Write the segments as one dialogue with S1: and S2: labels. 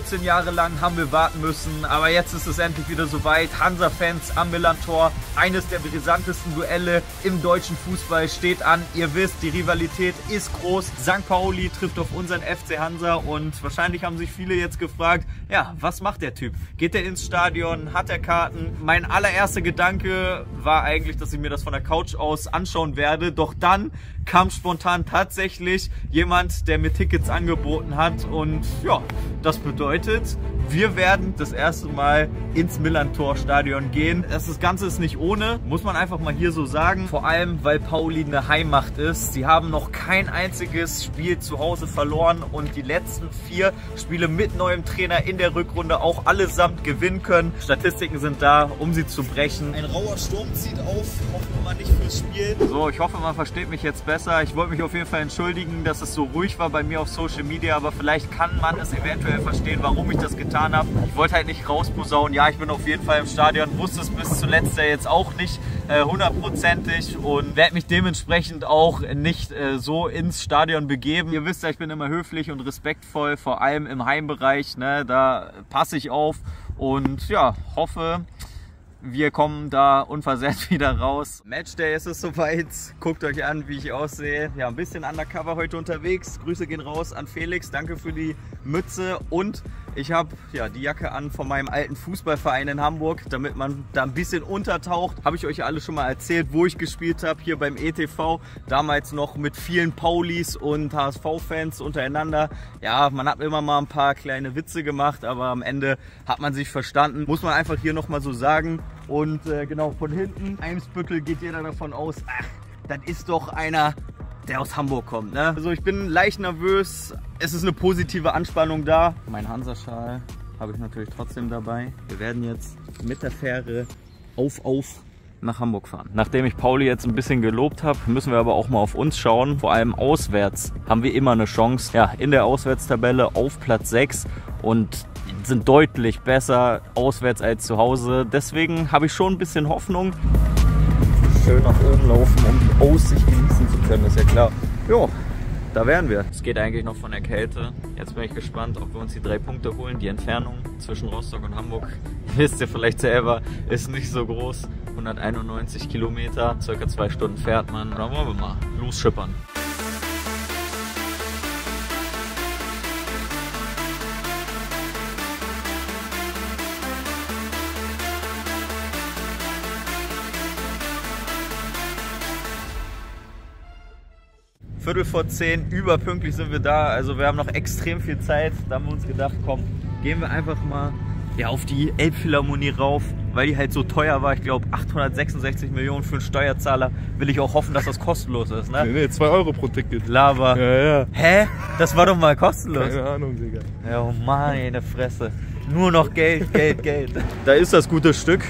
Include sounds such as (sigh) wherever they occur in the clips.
S1: 14 Jahre lang haben wir warten müssen, aber jetzt ist es endlich wieder soweit. Hansa-Fans am Millantor. Eines der brisantesten Duelle im deutschen Fußball steht an. Ihr wisst, die Rivalität ist groß. St. Pauli trifft auf unseren FC Hansa und wahrscheinlich haben sich viele jetzt gefragt, ja, was macht der Typ? Geht er ins Stadion? Hat er Karten? Mein allererster Gedanke war eigentlich, dass ich mir das von der Couch aus anschauen werde. Doch dann kam spontan tatsächlich jemand, der mir Tickets angeboten hat. Und ja, das bedeutet, wir werden das erste Mal ins Millantor-Stadion gehen. Das Ganze ist nicht ohne, muss man einfach mal hier so sagen. Vor allem, weil Pauli eine Heimmacht ist. Sie haben noch kein einziges Spiel zu Hause verloren und die letzten vier Spiele mit neuem Trainer in der Rückrunde auch allesamt gewinnen können. Statistiken sind da, um sie zu brechen. Ein rauer Sturm zieht auf, hoffen wir mal nicht fürs Spiel. So, ich hoffe, man versteht mich jetzt besser. Ich wollte mich auf jeden Fall entschuldigen, dass es so ruhig war bei mir auf Social Media, aber vielleicht kann man es eventuell verstehen, warum ich das getan getan habe. Ich wollte halt nicht rausposaunen, ja, ich bin auf jeden Fall im Stadion, wusste es bis zuletzt ja jetzt auch nicht äh, hundertprozentig äh, und werde mich dementsprechend auch nicht äh, so ins Stadion begeben. Ihr wisst ja, ich bin immer höflich und respektvoll, vor allem im Heimbereich, ne, da passe ich auf und ja, hoffe, wir kommen da unversehrt (laughs) wieder raus. Matchday ist es soweit. Guckt euch an, wie ich aussehe. Ja, ein bisschen undercover heute unterwegs. Grüße gehen raus an Felix. Danke für die Mütze und ich habe ja, die Jacke an von meinem alten Fußballverein in Hamburg, damit man da ein bisschen untertaucht. Habe ich euch alle schon mal erzählt, wo ich gespielt habe, hier beim ETV. Damals noch mit vielen Paulis und HSV-Fans untereinander. Ja, man hat immer mal ein paar kleine Witze gemacht, aber am Ende hat man sich verstanden. Muss man einfach hier nochmal so sagen. Und äh, genau, von hinten, Eimsbüttel geht jeder davon aus, ach, das ist doch einer, der aus Hamburg kommt. Ne? Also ich bin leicht nervös. Es ist eine positive Anspannung da. Mein Hansaschal habe ich natürlich trotzdem dabei. Wir werden jetzt mit der Fähre auf auf nach Hamburg fahren. Nachdem ich Pauli jetzt ein bisschen gelobt habe, müssen wir aber auch mal auf uns schauen. Vor allem auswärts haben wir immer eine Chance. Ja, in der Auswärtstabelle auf Platz 6 und sind deutlich besser auswärts als zu Hause. Deswegen habe ich schon ein bisschen Hoffnung schön nach oben laufen, um die Aussicht genießen zu können, ist ja klar. Jo, da wären wir. Es geht eigentlich noch von der Kälte. Jetzt bin ich gespannt, ob wir uns die drei Punkte holen. Die Entfernung zwischen Rostock und Hamburg, (laughs) wisst ihr vielleicht selber, ist nicht so groß. 191 Kilometer, circa zwei Stunden fährt man. Dann wollen wir mal losschippern. Viertel vor zehn, überpünktlich sind wir da. Also wir haben noch extrem viel Zeit. Da haben wir uns gedacht, komm, gehen wir einfach mal ja, auf die Elbphilharmonie rauf, weil die halt so teuer war. Ich glaube 866 Millionen für einen Steuerzahler. Will ich auch hoffen, dass das kostenlos ist. Ne?
S2: Nee, nee, 2 Euro pro Ticket.
S1: Lava.
S2: Ja, ja.
S1: Hä? Das war doch mal kostenlos.
S2: Keine Ahnung, Digga.
S1: Ja, oh meine Fresse. Nur noch Geld, Geld, Geld. Da ist das gute Stück.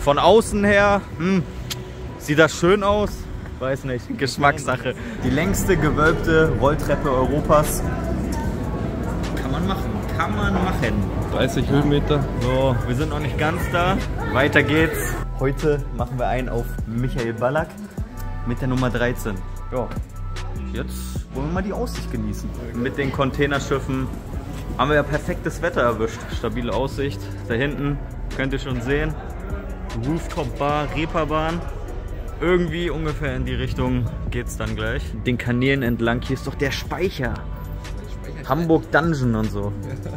S1: Von außen her, hm, sieht das schön aus. Weiß nicht, Geschmackssache. Die längste gewölbte Rolltreppe Europas. Kann man machen, kann man machen.
S2: 30 Höhenmeter.
S1: So, wir sind noch nicht ganz da. Weiter geht's. Heute machen wir einen auf Michael Ballack mit der Nummer 13. Ja, jetzt wollen wir mal die Aussicht genießen. Mit den Containerschiffen haben wir ja perfektes Wetter erwischt. Stabile Aussicht. Da hinten könnt ihr schon sehen. Rooftop Bar, Reeperbahn. Irgendwie ungefähr in die Richtung geht es dann gleich. Den Kanälen entlang, hier ist doch der Speicher. Hamburg Dungeon und so.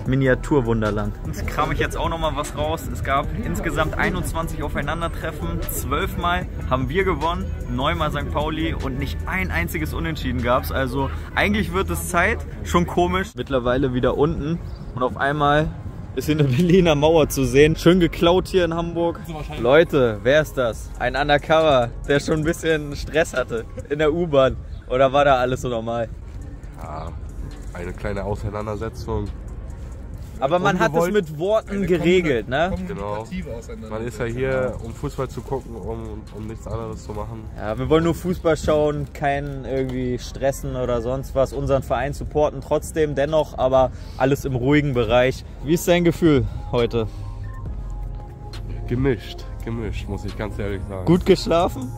S1: Miniaturwunderland. Jetzt kram ich jetzt auch nochmal was raus. Es gab insgesamt 21 Aufeinandertreffen. Zwölfmal haben wir gewonnen, neunmal St. Pauli und nicht ein einziges Unentschieden gab es. Also eigentlich wird es Zeit. Schon komisch. Mittlerweile wieder unten und auf einmal ist in der Berliner Mauer zu sehen. Schön geklaut hier in Hamburg. Leute, wer ist das? Ein Undercover, der schon ein bisschen Stress hatte in der U-Bahn. Oder war da alles so normal?
S2: Ja, eine kleine Auseinandersetzung.
S1: Aber man hat es mit Worten geregelt, ne?
S2: Genau. Man ist ja hier, um Fußball zu gucken, um, um nichts anderes zu machen.
S1: Ja, wir wollen nur Fußball schauen, keinen irgendwie stressen oder sonst was, unseren Verein supporten trotzdem, dennoch, aber alles im ruhigen Bereich. Wie ist dein Gefühl heute?
S2: Gemischt, gemischt, muss ich ganz ehrlich sagen.
S1: Gut geschlafen?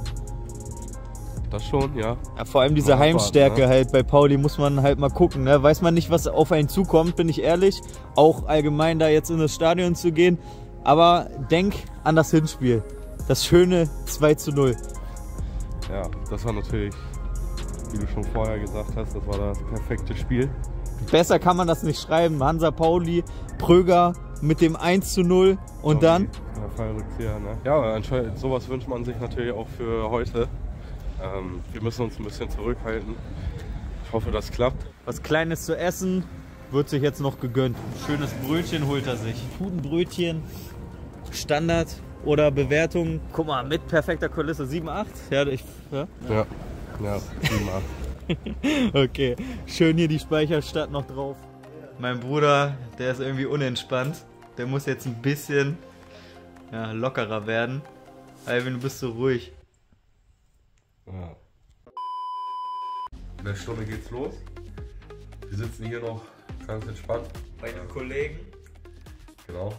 S2: Das schon, ja.
S1: ja vor allem diese Heimstärke
S2: ne?
S1: halt bei Pauli muss man halt mal gucken. Ne? Weiß man nicht, was auf einen zukommt, bin ich ehrlich. Auch allgemein da jetzt in das Stadion zu gehen. Aber denk an das Hinspiel. Das schöne 2 zu 0.
S2: Ja, das war natürlich, wie du schon vorher gesagt hast, das war das perfekte Spiel.
S1: Besser kann man das nicht schreiben. Hansa Pauli, Pröger mit dem 1 zu 0 und dann
S2: Der Fallrückzieher, ne? Ja, sowas wünscht man sich natürlich auch für heute. Ähm, wir müssen uns ein bisschen zurückhalten. Ich hoffe, das klappt.
S1: was Kleines zu essen. Wird sich jetzt noch gegönnt. Schönes Brötchen holt er sich. Pudenbrötchen, Standard oder Bewertung. Guck mal, mit perfekter Kulisse 7, 8. Ja, ich, ja.
S2: Ja, ja, 7, 8. (laughs)
S1: Okay, schön hier die Speicherstadt noch drauf. Mein Bruder, der ist irgendwie unentspannt. Der muss jetzt ein bisschen ja, lockerer werden. Alvin, du bist so ruhig.
S2: Ja. In einer Stunde geht's los. Wir sitzen hier noch ganz entspannt.
S1: Bei den Kollegen.
S2: Genau.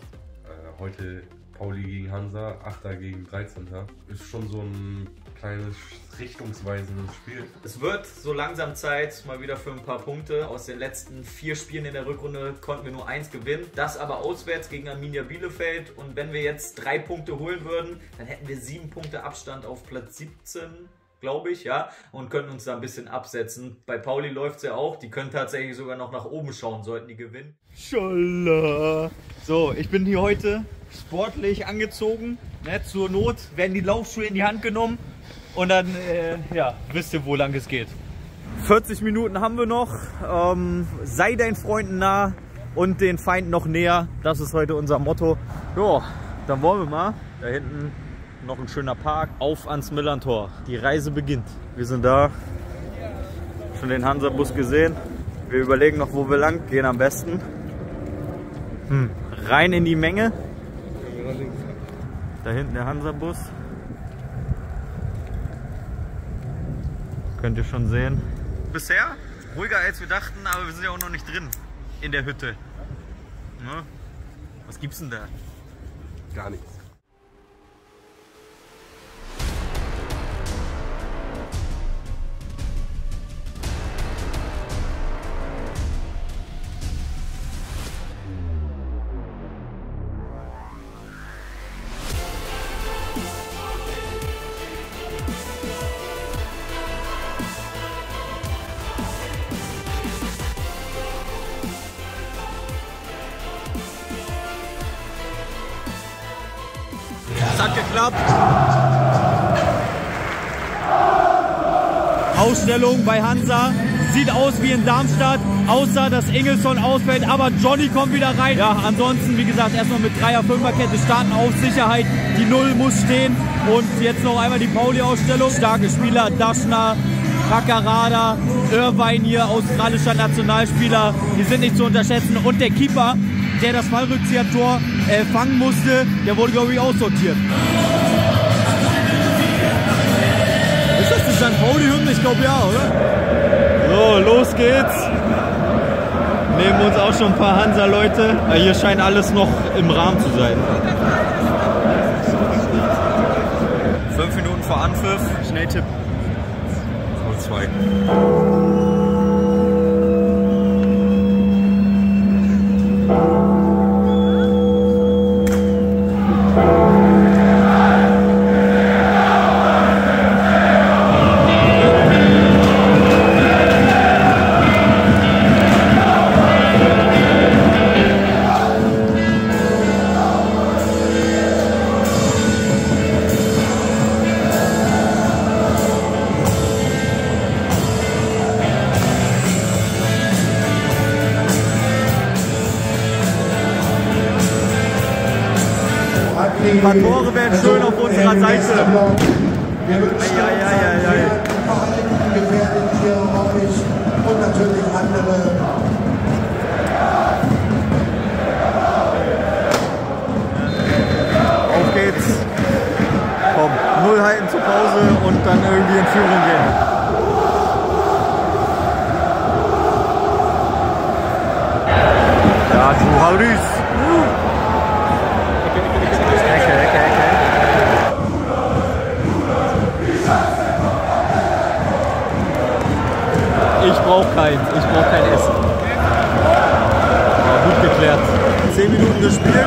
S2: Äh, heute Pauli gegen Hansa, 8. gegen 13. Ist schon so ein kleines richtungsweisendes Spiel.
S1: Es wird so langsam Zeit mal wieder für ein paar Punkte. Aus den letzten vier Spielen in der Rückrunde konnten wir nur eins gewinnen. Das aber auswärts gegen Arminia Bielefeld. Und wenn wir jetzt drei Punkte holen würden, dann hätten wir sieben Punkte Abstand auf Platz 17 glaube ich, ja, und können uns da ein bisschen absetzen. Bei Pauli läuft es ja auch, die können tatsächlich sogar noch nach oben schauen, sollten die gewinnen. Schalla. So, ich bin hier heute sportlich angezogen. Ne? Zur Not werden die Laufschuhe in die Hand genommen und dann, äh, ja, wisst ihr, wo lang es geht. 40 Minuten haben wir noch. Ähm, sei deinen Freunden nah und den Feinden noch näher. Das ist heute unser Motto. Ja, dann wollen wir mal. Da hinten noch ein schöner Park. Auf ans Millantor. Die Reise beginnt. Wir sind da. Schon den Hansa-Bus gesehen. Wir überlegen noch, wo wir lang gehen am besten. Hm. Rein in die Menge. Da hinten der Hansa-Bus. Könnt ihr schon sehen. Bisher ruhiger als wir dachten, aber wir sind ja auch noch nicht drin in der Hütte. Ne? Was gibt's denn da?
S2: Gar nichts.
S1: Es hat geklappt. Ausstellung bei Hansa. Sieht aus wie in Darmstadt, außer dass Ingelsson ausfällt, aber Johnny kommt wieder rein. Ja, ansonsten, wie gesagt, erstmal mit 3er, 5er Kette starten auf Sicherheit. Die Null muss stehen und jetzt noch einmal die Pauli-Ausstellung. Starke Spieler, Daschner, Kakarada, Irvine hier, australischer Nationalspieler, die sind nicht zu unterschätzen. Und der Keeper, der das Fallrückzieher-Tor äh, fangen musste, der wurde, glaube ich, aussortiert. Ist das die St. Pauli-Hymne? Ich glaube ja, oder? So, los geht's. Neben uns auch schon ein paar Hansa-Leute. Ja, Hier scheint alles noch im Rahmen zu sein. Fünf Minuten vor Anpfiff. Schnelltipp.
S2: 0-2.
S1: Ein paar Tore wären schön auf unserer Seite. Ja.
S3: gefährdet hier euch und natürlich andere.
S1: Auf geht's. Komm, null halten zur Pause und dann irgendwie in Führung gehen. Ja, Ich brauche kein Essen. Ja, gut geklärt. Zehn Minuten gespielt.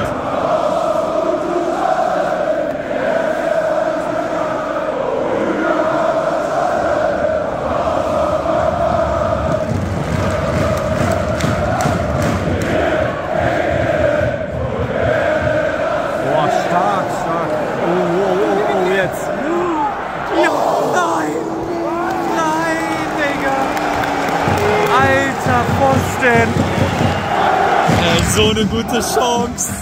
S1: Gute Chance.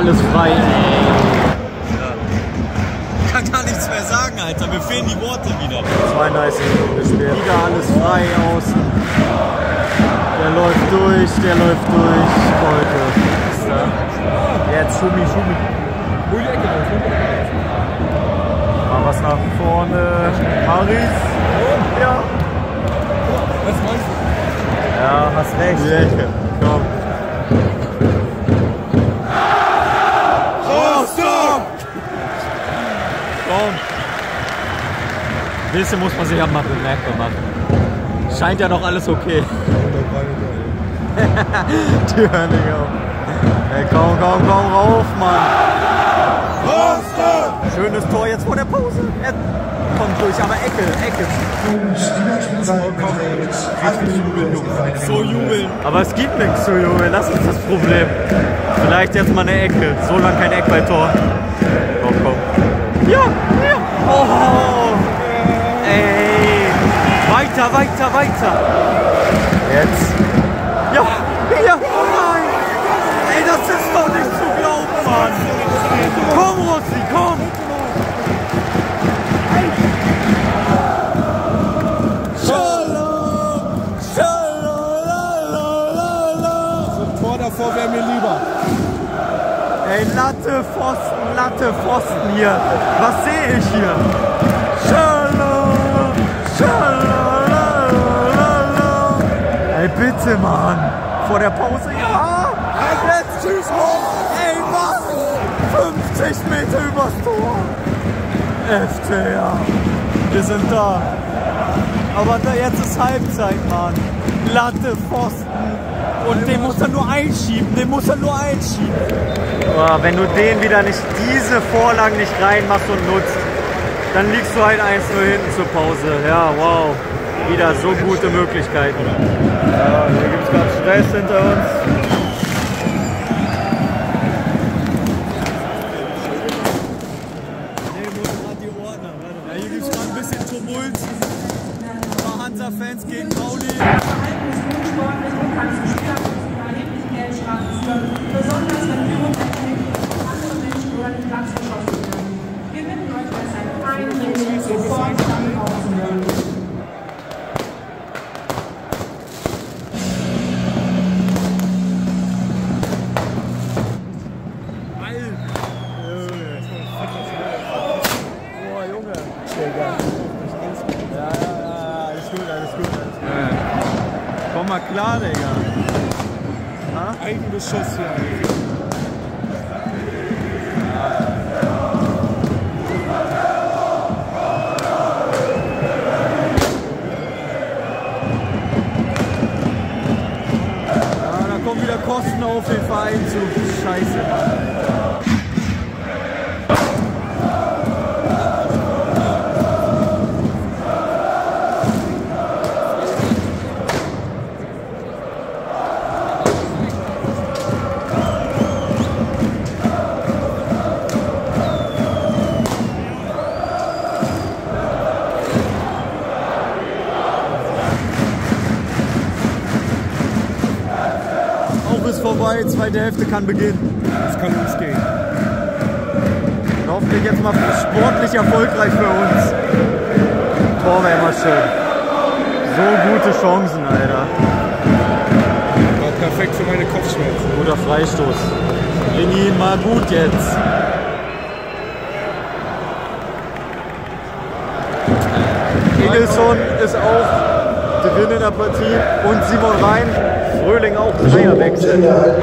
S1: Alles frei.
S4: kann gar nichts mehr sagen, Alter. Mir fehlen die Worte wieder.
S1: 32 Minuten gespielt. Wieder alles frei außen. Der läuft durch, der läuft durch. Da. Jetzt Schumi, Schumi. Mal was nach vorne. Haris. Ja. Ja, hast recht. Komm. Komm. Ein bisschen muss man sich am machen, merkbar machen. Scheint ja noch (laughs) alles okay. Die hören nicht auf. Ey, komm, komm, komm rauf, Mann. Schönes Tor jetzt vor der Pause. Er kommt durch, aber Ecke, Ecke. So jubeln. Aber es gibt nichts zu jubeln, das ist das Problem. Vielleicht jetzt mal eine Ecke. So lange kein Eckballtor. Ja, ja. Oh. Ey. Weiter, weiter, weiter. Jetzt. Ja, ja. Nein. Ey, das ist doch nicht zu glauben, Mann. Komm, Rossi, Latte, Pfosten, Latte, Pfosten hier. Was sehe ich hier? Schala, schala, Ey, bitte, Mann. Vor der Pause, ja. Jetzt tschüss. Ey, was? 50 Meter übers Tor. FCA. Wir sind da. Aber da, jetzt ist Halbzeit, Mann. Latte, Pfosten. Und den muss er nur einschieben. Den muss er nur einschieben. Aber wenn du den wieder nicht, diese Vorlagen nicht reinmachst und nutzt, dann liegst du halt 1-0 hinten zur Pause. Ja, wow. Wieder so gute Möglichkeiten. Ja, hier gibt es gerade Stress hinter uns.
S5: Klar, Digga. Ha?
S4: Eigenbeschuss hier.
S1: Ja, da kommen wieder Kosten auf den Verein zu. Scheiße. Mann. Zweite Hälfte kann beginnen.
S4: Das kann uns gehen.
S1: Und hoffentlich jetzt mal sportlich erfolgreich für uns. Tor wäre immer schön. So gute Chancen, Alter.
S4: War perfekt für meine Kopfschmerzen.
S1: Guter Freistoß. Bring ihn mal gut jetzt. Ingelsson ist auch drin in der Partie und Simon Rhein. Fröhling auch Dreierwechsel. Der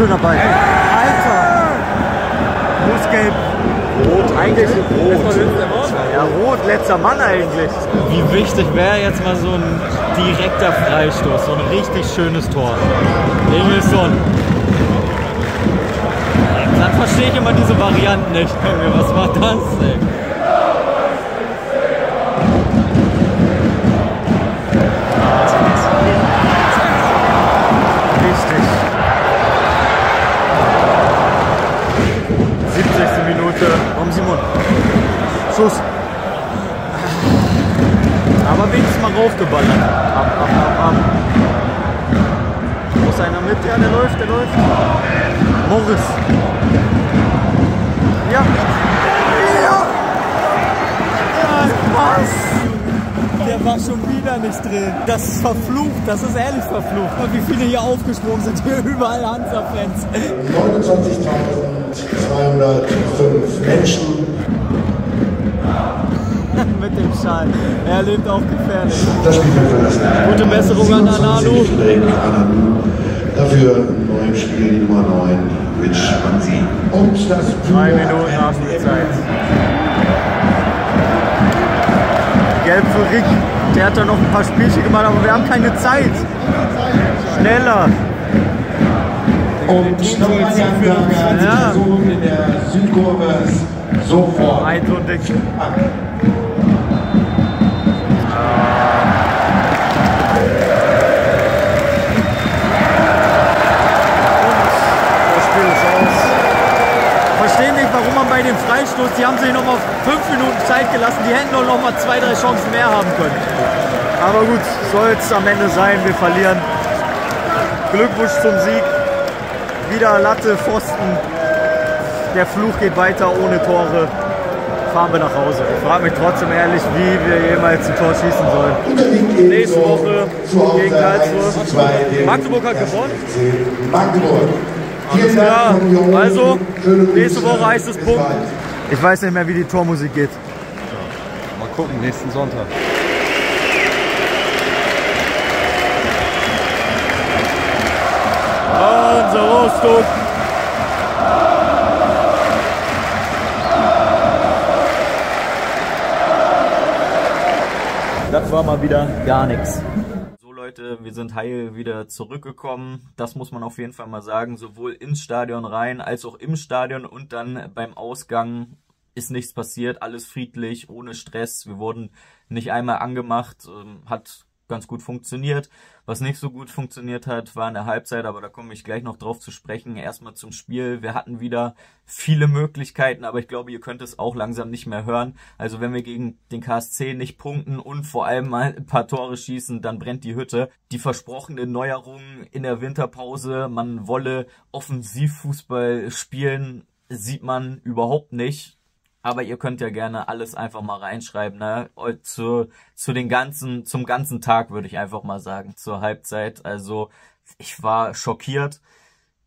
S1: Schöner Ball. Alter! Muss gelb. Rot, eigentlich rot. Ja, rot, letzter Mann eigentlich. Wie wichtig wäre jetzt mal so ein direkter Freistoß, so ein richtig schönes Tor. Ingelsson. Dann verstehe ich immer diese Varianten nicht. Was war das, ey? Schuss. Aber wenigstens mal raufgeballert. Ab, ab, ab, ab. Muss einer mit? Ja, der läuft, der läuft. Morris. Ja. Ja. Ja, was? Der war schon wieder nicht drin. Das ist verflucht, das ist ehrlich verflucht. Und wie viele hier aufgesprungen sind, hier überall Hansa-Fans.
S3: 29.205 Menschen.
S1: Mit dem Schal. Er lebt auch gefährlich.
S3: Das Spielfeld verlassen.
S1: Gute Besserung an Ananu.
S3: 27 Rick Ananu. Dafür neu im Spiel die Nummer 9, Rich Mansi. Und das
S1: Drei Minuten Nachspielzeit. Gelb für Rick. Der hat da noch ein paar Spielchen gemacht, aber wir haben keine Zeit. Schneller.
S3: Und nochmal die Ansage an die
S1: Ja.
S3: In der Südkurve sofort.
S1: Ein Freistoß, die haben sich noch mal fünf Minuten Zeit gelassen, die hätten doch noch mal zwei, drei Chancen mehr haben können. Aber gut, soll es am Ende sein, wir verlieren. Glückwunsch zum Sieg. Wieder Latte, Pfosten. Der Fluch geht weiter ohne Tore. Fahren wir nach Hause. Ich frage mich trotzdem ehrlich, wie wir jemals ein Tor schießen sollen. Nächste Woche gegen Karlsruhe.
S3: 1 zu 2 dem
S1: Magdeburg hat gewonnen.
S3: Magdeburg.
S1: Alles klar. Also, nächste. Woche heißt es Punkt. Ich weiß nicht mehr, wie die Tormusik geht.
S4: Mal gucken, nächsten Sonntag.
S1: Unser Rostock. Das war mal wieder gar nichts. Wir sind heil wieder zurückgekommen. Das muss man auf jeden Fall mal sagen. Sowohl ins Stadion rein als auch im Stadion und dann beim Ausgang ist nichts passiert. Alles friedlich, ohne Stress. Wir wurden nicht einmal angemacht. ähm, Hat ganz gut funktioniert. Was nicht so gut funktioniert hat, war in der Halbzeit, aber da komme ich gleich noch drauf zu sprechen. Erstmal zum Spiel. Wir hatten wieder viele Möglichkeiten, aber ich glaube, ihr könnt es auch langsam nicht mehr hören. Also wenn wir gegen den KSC nicht punkten und vor allem mal ein paar Tore schießen, dann brennt die Hütte. Die versprochene Neuerung in der Winterpause, man wolle Offensivfußball spielen, sieht man überhaupt nicht aber ihr könnt ja gerne alles einfach mal reinschreiben, ne? Zu, zu den ganzen, zum ganzen Tag würde ich einfach mal sagen, zur Halbzeit. Also ich war schockiert.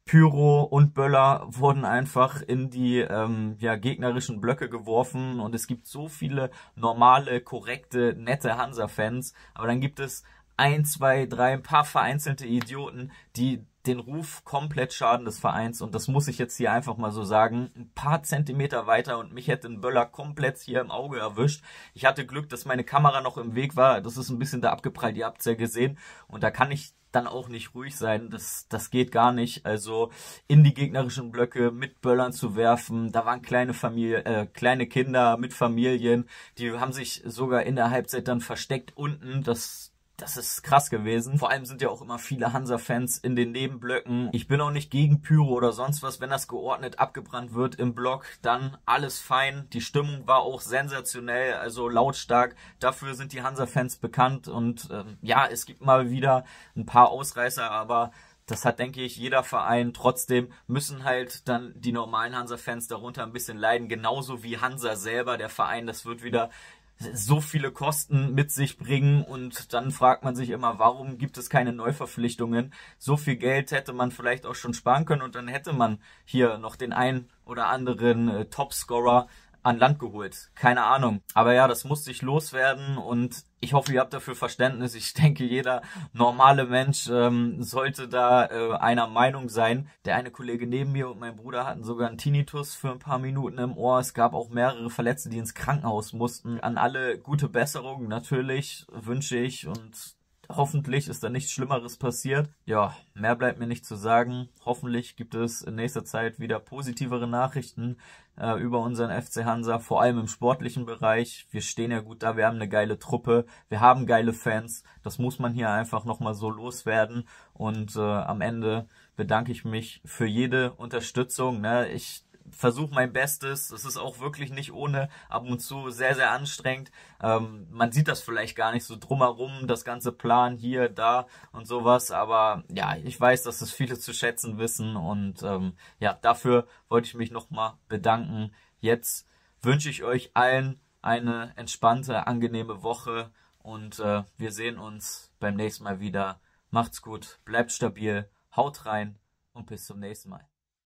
S1: Pyro und Böller wurden einfach in die ähm, ja, gegnerischen Blöcke geworfen und es gibt so viele normale, korrekte, nette Hansa-Fans, aber dann gibt es ein, zwei, drei, ein paar vereinzelte Idioten, die den Ruf komplett schaden des Vereins und das muss ich jetzt hier einfach mal so sagen. Ein paar Zentimeter weiter und mich hätte ein Böller komplett hier im Auge erwischt. Ich hatte Glück, dass meine Kamera noch im Weg war. Das ist ein bisschen da abgeprallt, ihr habt es ja gesehen. Und da kann ich dann auch nicht ruhig sein. Das, das geht gar nicht. Also in die gegnerischen Blöcke mit Böllern zu werfen. Da waren kleine Familie, äh, kleine Kinder mit Familien. Die haben sich sogar in der Halbzeit dann versteckt unten. Das das ist krass gewesen. Vor allem sind ja auch immer viele Hansa-Fans in den Nebenblöcken. Ich bin auch nicht gegen Pyro oder sonst was. Wenn das geordnet abgebrannt wird im Block, dann alles fein. Die Stimmung war auch sensationell, also lautstark. Dafür sind die Hansa-Fans bekannt. Und ähm, ja, es gibt mal wieder ein paar Ausreißer, aber das hat, denke ich, jeder Verein. Trotzdem müssen halt dann die normalen Hansa-Fans darunter ein bisschen leiden. Genauso wie Hansa selber, der Verein. Das wird wieder so viele Kosten mit sich bringen und dann fragt man sich immer, warum gibt es keine Neuverpflichtungen? So viel Geld hätte man vielleicht auch schon sparen können und dann hätte man hier noch den einen oder anderen äh, Topscorer an Land geholt. Keine Ahnung. Aber ja, das musste ich loswerden und ich hoffe, ihr habt dafür Verständnis. Ich denke, jeder normale Mensch ähm, sollte da äh, einer Meinung sein. Der eine Kollege neben mir und mein Bruder hatten sogar einen Tinnitus für ein paar Minuten im Ohr. Es gab auch mehrere Verletzte, die ins Krankenhaus mussten. An alle gute Besserung natürlich wünsche ich und Hoffentlich ist da nichts Schlimmeres passiert. Ja, mehr bleibt mir nicht zu sagen. Hoffentlich gibt es in nächster Zeit wieder positivere Nachrichten äh, über unseren FC Hansa, vor allem im sportlichen Bereich. Wir stehen ja gut da, wir haben eine geile Truppe, wir haben geile Fans. Das muss man hier einfach nochmal so loswerden. Und äh, am Ende bedanke ich mich für jede Unterstützung. Ne? Ich versuche mein Bestes. Es ist auch wirklich nicht ohne, ab und zu sehr, sehr anstrengend. Ähm, man sieht das vielleicht gar nicht so drumherum, das ganze Plan hier, da und sowas. Aber ja, ich weiß, dass es viele zu schätzen wissen. Und ähm, ja, dafür wollte ich mich nochmal bedanken. Jetzt wünsche ich euch allen eine entspannte, angenehme Woche. Und äh, wir sehen uns beim nächsten Mal wieder. Macht's gut, bleibt stabil, haut rein und bis zum nächsten Mal.